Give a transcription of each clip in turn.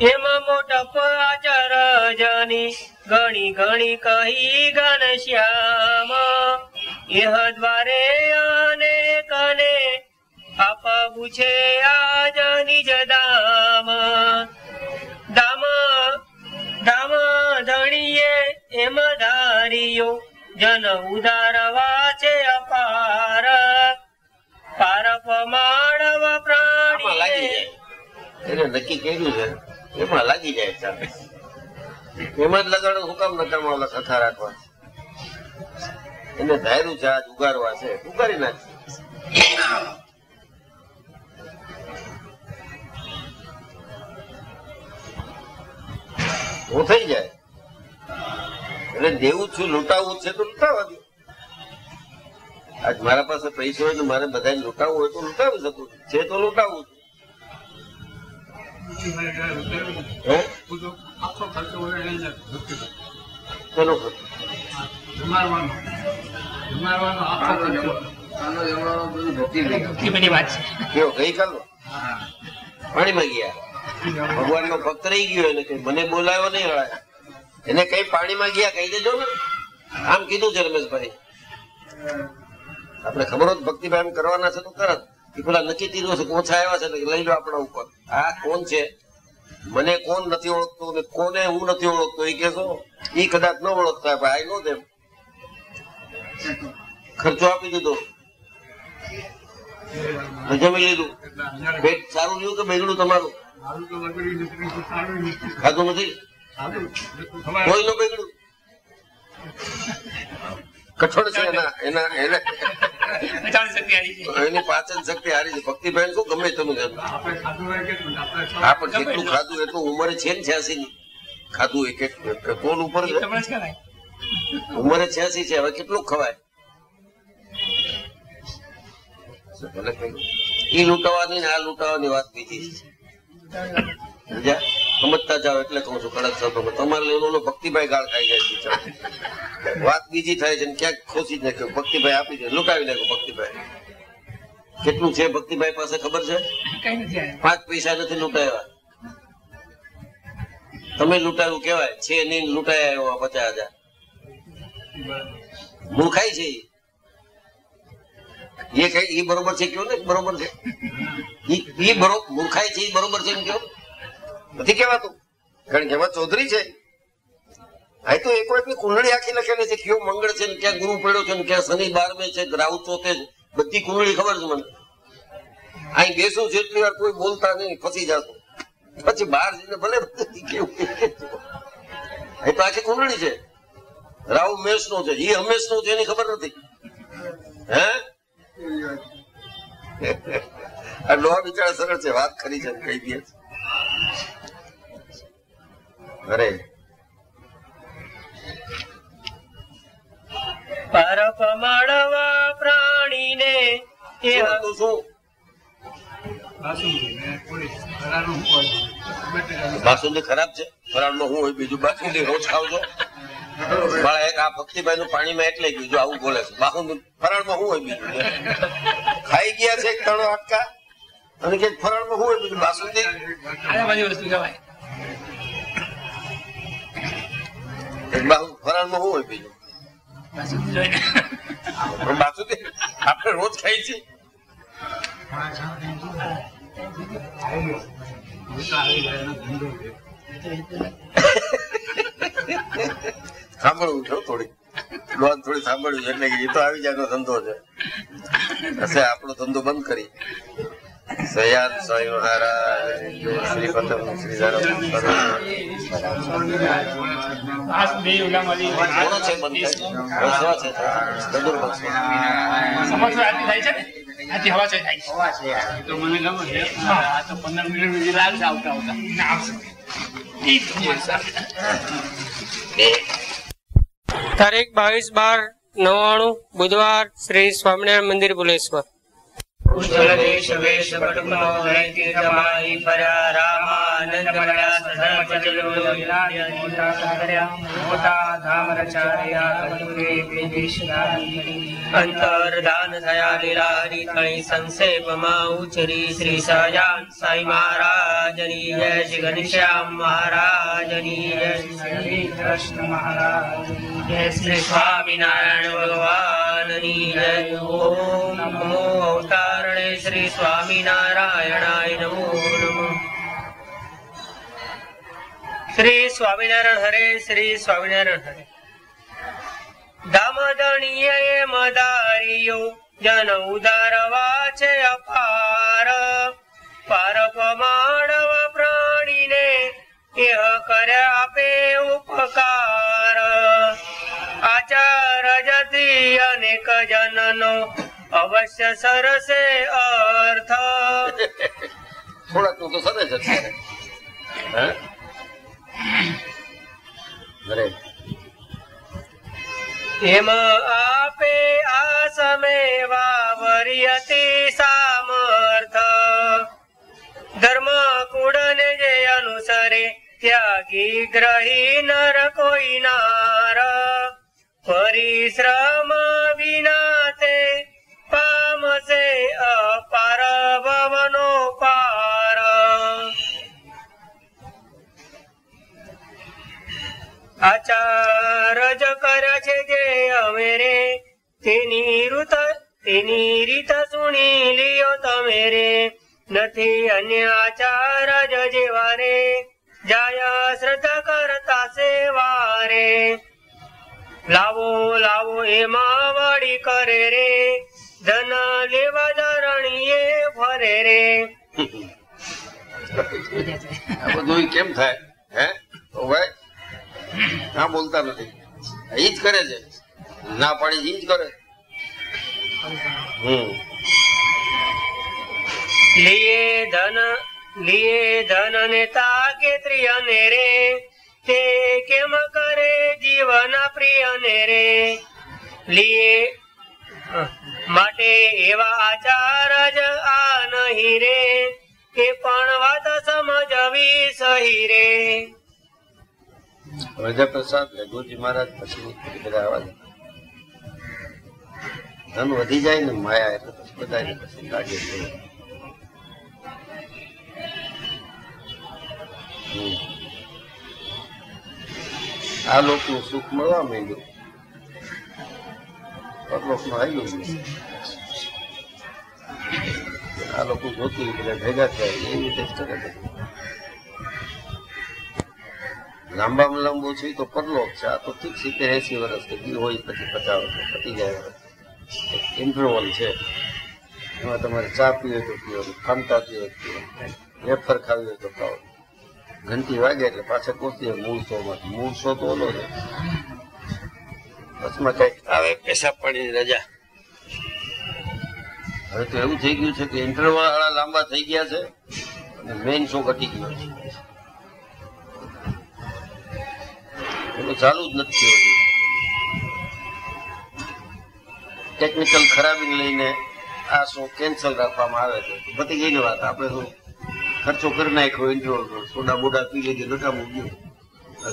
એમાં મોટા આચર જની ઘણી ઘણી કહી ઘનશ્યામ એહ દ્વારે આને કને આપવું છે આજ નિજ દામ. દામ દામ ધણીએ એમ ધારીયો, જન ઉદારવા છે અપાર. પાર પમાડવ પ્રાણી નક્કી કર્યું છે. એમાં લાગી જાય ચાલે. એમાં જ લગાડો હું કામ નકામા ઓલા કથા રાખવા. એને ધાર્યું છે, આજ ઉગારવા છે. ઉગારી નાખ હું થઈ જાય. એટલે દેવું છું લૂંટાવવું છે, તો લૂંટાવા દે. આજ મારા પાસે પૈસો હોય તો મારે બધા લૂંટાવું હોય તો લૂંટાવી શકું છે. તો લૂંટાવું ખર્ચો? એટલી બધી વાત છે. કેવો ગઈકાલનો? પાણીમાં ગયા. ભગવાન નો ભક્ત રહી ગયો એને કઈ મને બોલાયો નહીં હળાય એને કઈ પાણીમાં ગયા કહી દેજો ને. આમ કીધું છે રમેશભાઈ. આપણે ખબર જ ભક્તિભાઈ એમ કરવાના છે તો તરત એ પેલા નક્કી તીરો છે ઓછા આવ્યા છે લઈ લો આપણા ઉપર. આ કોણ છે? મને કોણ નથી ઓળખતો ને કોને હું નથી ઓળખતો એ કેશો એ કદાચ ન ઓળખતા ભાઈ નો તેમ ખર્ચો આપી દીધો. જમી લીધું. પેટ સારું રહ્યું કે બેગડું તમારું? ખાધું નથી? કોઈ નો બગડ્યું? કઠોળ છે એના એના એને એની પાચન શક્તિ હારી છે. ભક્તિભાઈ શું ગમે જમ હા પણ જેટલું ખાધું એટલું ઉંમરે છે ને છ્યાસી ની. ખાધું એક એક તોલ ઉપર ઉંમરે છ્યાસી છે. હવે કેટલું ખવાય? ભલે લૂંટાવાની ને આ લૂંટાવાની વાત બીજી છે? સમજતા જાઓ એટલે કહું છું કડક શબ્દો તમારે ઓલો ભક્તિભાઈ ગાળ ખાઈ જાય બિચારો. વાત બીજી થાય છે ક્યાંક ખોસી નાખ્યો. ભક્તિભાઈ આપી દે લૂંટાવી નાખ્યો ભક્તિભાઈ. કેટલું છે ભક્તિભાઈ પાસે ખબર છે? પાંચ પૈસા નથી લૂંટાયા. તમે લૂંટાયું કેવાય છે નહીં લૂંટાયા એવા પચાસ હજાર. મૂર્ખાઈ છે. એ કઈ એ બરોબર છે કયો ને બરોબર છે? એ બરોબર મૂર્ખાઈ છે એ બરોબર છે એમ કયો નથી કહેવાતું. કારણ કે એમાં ચૌધરી છે. આ તો એક વાતની કુંડળી આખી લખેલી છે કયો મંગળ છે ને ક્યાં ગુરુ પડ્યો છે ને ક્યાં શનિ બારમે છે રાહુ ચોથે છે બધી કુંડળી ખબર છે મને. અહીં બેસું જેટલી વાર કોઈ બોલતા નહીં, ફસી જતું પછી બહાર જઈને ભલે કેવું એ તો આખી કુંડળી છે. રાહુ મેષ નો છે. એ હંમેશ નો છે એની ખબર નથી. હે? આ લોહા બિચારા સરળ છે. વાત ખરી છે કહી દે છે. અરે. પર પમાડવ પ્રાણીને બાસુંદી ખરાબ છે? ફરાળમાં હું હોય બીજું બાસુંદી રોજ ખાવજો મારા એક આ ભક્તિભાઈ નું પાણીમાં એટલે ગયું જો આવું બોલે છે. બાસુંદી ફરાળમાં હું હોય બીજું? ખાઈ ગયા છે ત્રણ વાટકા. અને કે ફરાળમાં હું હોય બીજું? બાસુંદી? વસ્તુ કહેવાય આપણે રોજ ખાઈ છીએ? સાંભળવું છે થોડી લોન થોડી સાંભળ્યું છે, એટલે કે એ તો આવી જાય ધંધો છે. હશે, આપણો ધંધો બંધ કરી. સયાન સ્વામી મહારાજ શ્રી પતંગ શ્રી ધરમ તારીખ બાવીસ બાર નવ્વાણું બુધવાર શ્રી સ્વામિનારાયણ મંદિર ભુલેશ્વર કુશલ દેશ વેશ કટુંબો તીર્થમાઈ ફર્યા રામાનંદ મળ્યા સધર્મ ચલો મોટા કર્યા મોટા ધામ રચાર્યા અંતરદાન થયા લીલા સંક્ષેપમાં ઉચરી શ્રી સયાન સાઈ મહારાજની જય શ્રી ઘનશ્યામ મહારાજની જય શ્રી કૃષ્ણ મહારાજ જય શ્રી સ્વામિનારાયણ ભગવાનની જય ઓમ નમો અવતારણે શ્રી સ્વામિનારાયણ હરે શ્રી સ્વામિનારાયણ હરે દામદણીએ મદારિયો જન ઉદારવા છે અપાર પાર પમાડવ પ્રાણીને એહ કરે આપે ઉપકાર જનનો અવશ્ય સરસે અર્થ થોડાકનું તો સરસ અત્યારે અરે એમ આપે આ સમે વાવરી અતિ સામર્થ ધર્મ કુળને જે અનુસરે ત્યાગી ગ્રહી નર કોઈ નાર પરિશ્રમ તે પામશે અપાર ભવનો પાર આચારજ કરે છે જે અમે રે. તેની રૂત તેની રીત સુણી લિયો તમે રે. નથી અન્ય આચારજ જેવા રે જાય શ્રદ્ધા કરતા સેવા રે લાવો લાવો એમાં વળી કરે રે. ધન લેવા ધરણીએ ફરે રે. બધું કેમ થાય? હે? ભાઈ ના બોલતા નથી. એ જ કરે છે. ના પાડી એ જ કરે. હમ. લીએ ધન લીએ ધન ને તાગે ત્રિયને રે. તે કેમ કરે જીવન પ્રિય ને રે? લીએ માટે એવા આચાર જ આ નહીં રે કે પણ વાત સમજવી સહી રે. પ્રજાપ્રસાદ લઘુજી મહારાજ પછી ધન વધી જાય ને માયા એટલે પછી બધા પછી લાગે છે. આ લોકનું સુખ મળવા માંડ્યું. પરલોકનું આવ્યું. આ લોકો જોતું એટલે ભેગા થાય, એવી રીતે કરે. લાંબામાં લાંબો છે તો પરલોક છે. આ તો ઠીક સિત્તેર એસી વર્ષ કે બી હોય પછી પચાસ વર્ષ, પતી જાય. વર્ષ ઇન્ટરવલ છે. એમાં તમારે ચા પીવે તો પીવો ખામતા પીવો તો પીવો વેફર ખાવી હોય તો ખાઓ ઘંટી વાગે એટલે પાછા પહોંચીએ મૂળસોમાં મૂળસો તો ઓલો છે બસમાં કંઈક આવે, પેશાબ પાણીની રજા. હવે તો એવું થઈ ગયું છે કે ઇન્ટરવલ વાળા લાંબા થઈ ગયા છે અને મેઇન શો ઘટી ગયો છે. એનું ચાલુ જ નથી થયું ટેકનિકલ ખરાબી લઈને આ શો કેન્સલ રાખવામાં આવે છે. પતી ગઈ વાત, આપણે તો ખર્ચો કરી નાખ્યો ઇન્દ્રો સોડા બોડા પી લીધે નટા મૂક્યો.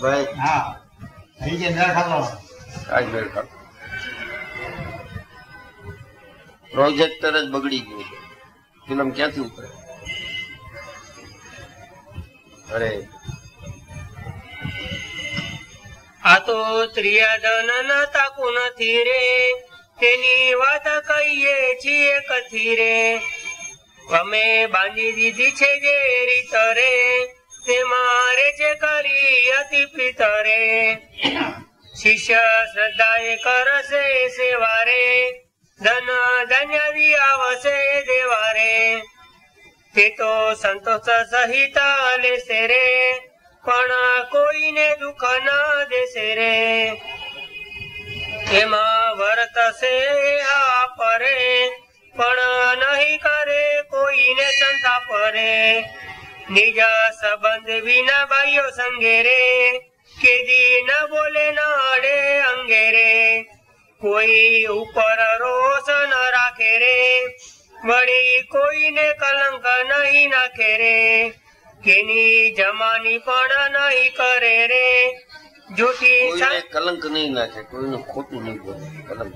ભાઈ. હા. થઈ ગયા નર ખાતો આજ મેળ ખાતો પ્રોજેક્ટર જ બગડી ગયું ફિલ્મ ક્યાંથી ઉતરે? અરે. આ તો ત્રિયાધન ના તાકુ નથી રે. તેની વાત કહીએ છીએ કથી રે અમે બાંધી દીધી છે જે રીત તે મારે છે કરી અતિ પિતરે. શિષ્ય શ્રદ્ધાએ કરશે સેવા ધન ધન્ય આવશે દેવા તે તો સંતોષ સહિત લેશે રે, પણ કોઈને દુઃખ ના દેશે રે. એમાં વર્તશે આ પરે પણ નહીં કરે કોઈને સંતાપ રે નિજ સંબંધ વિના ભાઈઓ સંગે રે કેદી ન બોલે ન અડે અંગે રે કોઈ ઉપર રોષ ન રાખે રે વળી કોઈને કલંક નહીં નાખે રે. કેની જમાની પણ નહીં કરે રે. જૂઠી કલંક નહીં નાખે કોઈનું ખોટું નહીં બોલે કલંક.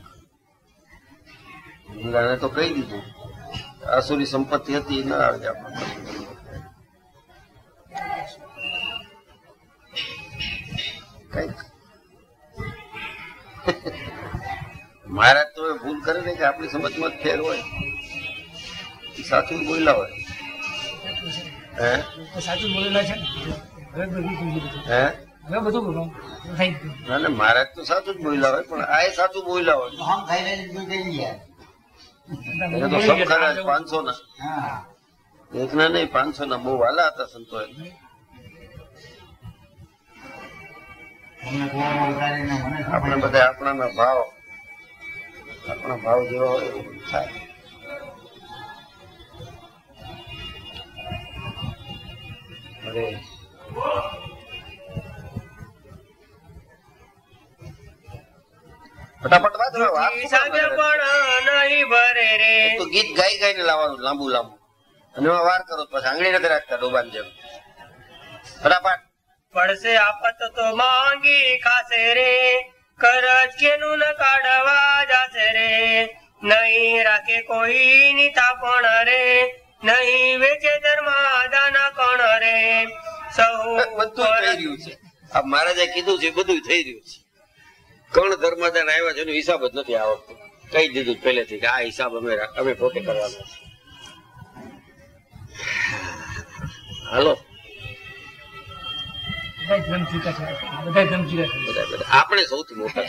તો કહી દીધું. આસુરી સંપત્તિ હતી ના આવે આપણે. કંઈક. મહારાજ તો ભૂલ કરે ને કે આપણી સમજમાં જ ફેર હોય. સાચું બોલ્યા હોય. હે? સાચું બોલેલા છે ને. હવે બધું હે? મહારાજ તો સાચું જ બોલ્યા હોય પણ આ સાચું બોલ્યા હોય. એક ના. નહીં પાંચસો બહુ વાલા હતા સંતો આપણે બધા આપણાના ભાવ આપણા ભાવ જેવો હોય એવું થાય. અરે. ફટાફટ વાત હવે વાત જૂઠી શું સામે કરે? પણ નહીં ભરે રે. તો ગીત ગાઈ ગાઈને લાવવાનું લાંબુ લાંબુ. અને વાર કરો પછી આંગળી નથી રાખતા ડોબાની જેમ. ફટાફટ. પડશે આપત તો માંગી ખાશે રે. કરજ કેનું ન કાઢવા જાશે રે. નહીં રાખે કોઈ ની તાપણ રે. નહીં વેચે ધર્મ દાન કણ રે. સૌ બધું થઈ રહ્યું છે. આ મહારાજે કીધું છે બધું થઈ રહ્યું છે. કણ ધર્મદાન આવ્યા છે એનો હિસાબ જ નથી આ વખતે કહી દીધું જ પહેલેથી કે આ હિસાબ અમે અમે પોતે કરવાનો છે હાલો આપણે સૌથી મોટા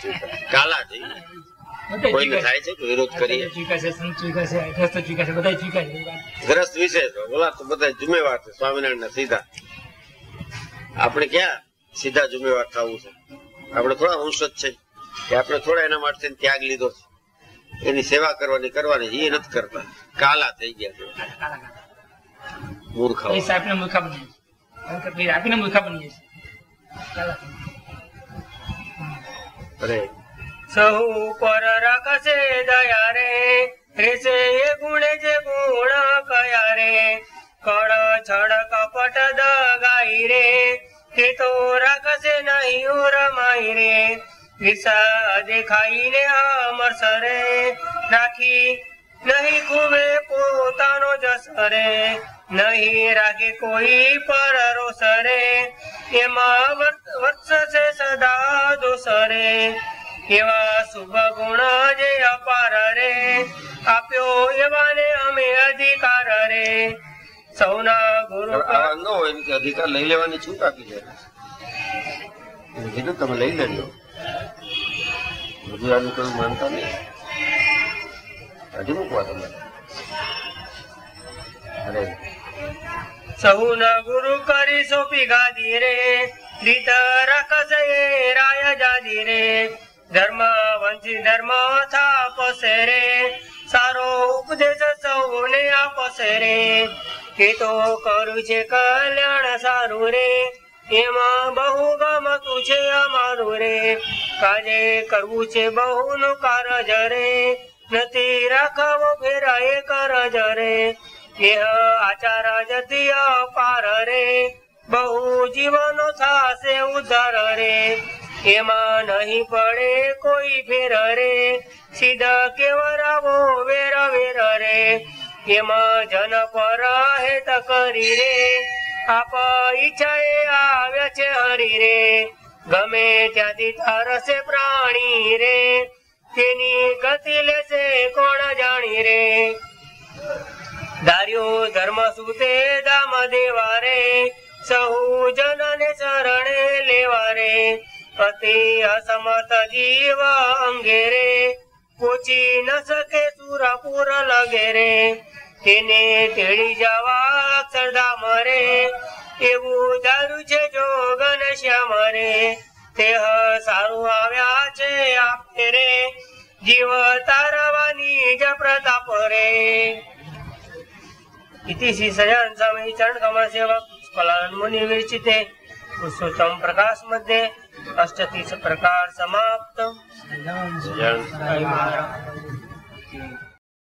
કાલા છીએ કોઈને થાય છે કે વિરોધ કરીએ? ગ્રસ્ત વિશે તો તો બધા જુમેવાર છે સ્વામિનારાયણ ના સીધા. આપણે ક્યાં સીધા જુમેવાર થવું છે? આપણે થોડા વંશજ છે. કે આપણે થોડા એના માટે ત્યાગ લીધો છે. એની સેવા કરવાની કરવાની એ નથી કરતા. કાલા થઈ ગયા છે. મૂર્ખાઓ. પૈસા મૂર્ખા બની જાય આપીને મૂર્ખા બની જાય છે. અરે. સહુ પર રાખશે દયા રે રેસે એ ગુણ જે ગુણ કયા રે કળ છળ કપટ દગાઈ રે તે તો રાખશે નહીં રમાઈ રે. વિસા ખાઈને અમર સરે. રાખી નહીં કુવે પોતાનો જસરે નહીં કોઈ પર એવા શુભ ગુણ અપાર રે આપ્યો એવાને અમે અધિકાર રે સૌના ગુરુ ન અધિકાર લઈ લેવાની છૂટ આપી કીધું તમે લઈ લેજો. બધું આનું કોઈ માનતા નહીં? કાઢી મૂકવા તમે. અરે. સહુના ગુરુ કરી સોપી ગાદી રે રાખશે રાય જાદી રે. ધર્મ વંશી ધર્મ થાપસે રે, સારો ઉપદેશ સૌને આપશે રે. એ તો કરું છે કલ્યાણ સારું રે, એમાં બહુ છે અમારું રે. કાજે કરવું છે બહુ નું કારજ રે. નથી રાખવો ફેરાય કરજ રે. એહ આચાર જતી અપાર રે. બહુ જીવનો થાશે ઉધાર રે. એમાં નહીં પડે કોઈ ફેર રે. સીધા કેવરાવો વેર વેર રે. એમાં જન પર હેત કરી રે. આપ ઈચ્છાએ આવ્યા છે હરી રે. ગમે ત્યાંથી તરસે પ્રાણી રે, તેની ગતિ લેશે કોણ જાણી રે? ધાર્યો ધર્મ સુતે દામ દેવા રે, સહુ જનને શરણે લેવા રે, અતિ અસમત જીવ અંગે રે પૂછી ન શકે સુરપુર લગે રે, તેને તેડી જવા અક્ષરધામ રે એવું ધારું છે જોગન શ્યામ રે તે સારું આવ્યા છે આપે રે જીવ તારવાની જ પ્રતાપ રે इति श्री सजान स्वामी चरण कमल सेवक कलान मुनि विरचिते पुरुषोत्तम प्रकाश मध्ये अष्टतीस प्रकार समाप्त જય हरि महाराज